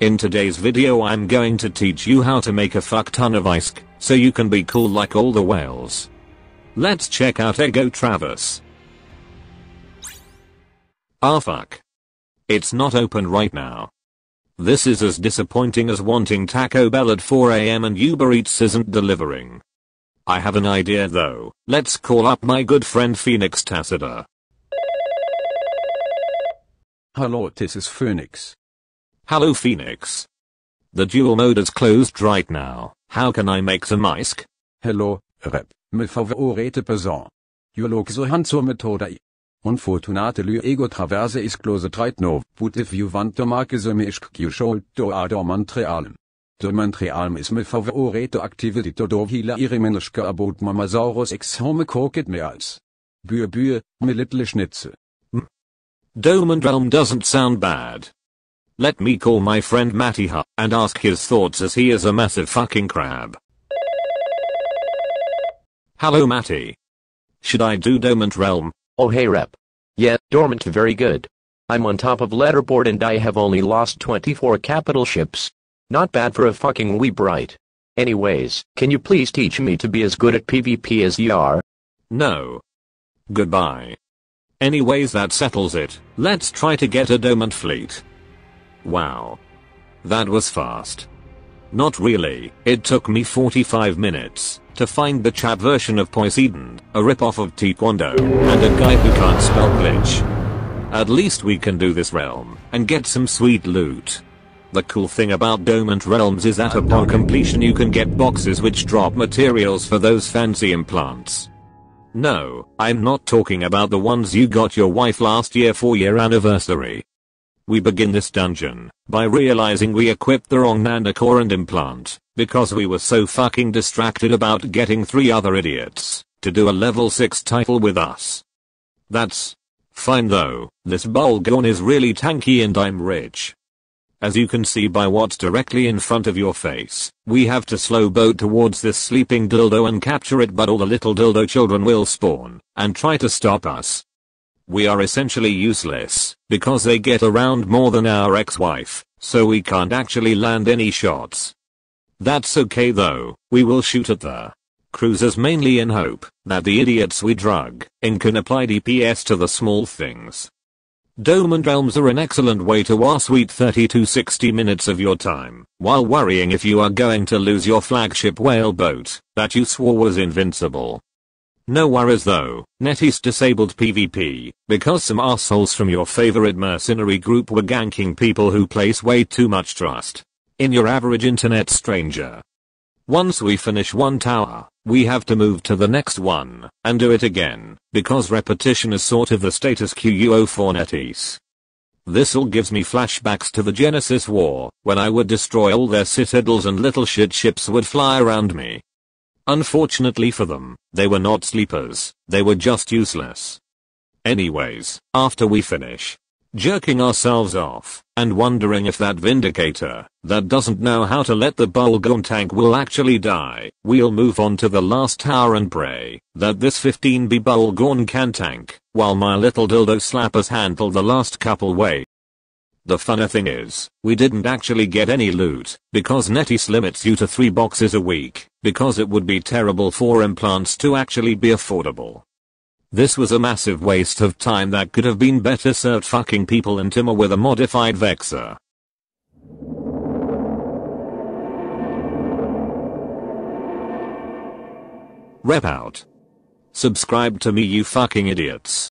In today's video I'm going to teach you how to make a fuck ton of ice so you can be cool like all the whales. Let's check out Ego Travis. Ah fuck. It's not open right now. This is as disappointing as wanting Taco Bell at 4am and Uber Eats isn't delivering. I have an idea though, let's call up my good friend Phoenix Tasador. Hello, this is Phoenix. Hello Phoenix. The dual mode is closed right now. How can I make some ice? Hello, rep. Me favorite person. You look so handsome metoda. Unfortunate lui ego traverse is closed right now, but if you want to make the misk you should do to ado Montreal. De Montreal is me favorite activity to do hila ihre menneske about mamasaurus ex home koket me als. Bühe bühe, me little schnitze. Dormant Realm doesn't sound bad. Let me call my friend Mattyhuh and ask his thoughts as he is a massive fucking crab. Hello Matty. Should I do Dormant Realm? Oh hey rep. Yeah, Dormant very good. I'm on top of leaderboard and I have only lost 24 capital ships. Not bad for a fucking wee bright. Anyways, can you please teach me to be as good at PvP as you are? No. Goodbye. Anyways that settles it, let's try to get a Dormant fleet. Wow. That was fast. Not really, it took me 45 minutes to find the chat version of Poseidon, a ripoff of Taekwondo, and a guy who can't spell glitch. At least we can do this realm, and get some sweet loot. The cool thing about Dormant Realms is that upon completion you can get boxes which drop materials for those fancy implants. No, I'm not talking about the ones you got your wife last year for your anniversary. We begin this dungeon by realizing we equipped the wrong Nanocore and implant because we were so fucking distracted about getting three other idiots to do a level 6 title with us. That's fine though, this Bolgon is really tanky and I'm rich. As you can see by what's directly in front of your face, we have to slow boat towards this sleeping dildo and capture it but all the little dildo children will spawn and try to stop us we are essentially useless, because they get around more than our ex-wife, so we can't actually land any shots. That's okay though, we will shoot at the cruisers mainly in hope that the idiots we drug in can apply DPS to the small things. Dormant Realms are an excellent way to sweet 30 to 60 minutes of your time, while worrying if you are going to lose your flagship whale boat, that you swore was invincible. No worries though, NetEase disabled PvP, because some assholes from your favorite mercenary group were ganking people who place way too much trust in your average internet stranger. Once we finish one tower, we have to move to the next one, and do it again, because repetition is sort of the status quo for NetEase. This all gives me flashbacks to the Genesis War, when I would destroy all their citadels and little shit ships would fly around me, Unfortunately for them, they were not sleepers, they were just useless. Anyways, after we finish jerking ourselves off and wondering if that Vindicator that doesn't know how to let the Bolgon tank will actually die, we'll move on to the last tower and pray that this 15B Bolgon can tank while my little dildo slappers handle the last couple way. The funny thing is, we didn't actually get any loot, because NetEase limits you to 3 boxes a week, because it would be terrible for implants to actually be affordable. This was a massive waste of time that could have been better served fucking people in Timor with a modified Vexor. Rep out. Subscribe to me you fucking idiots.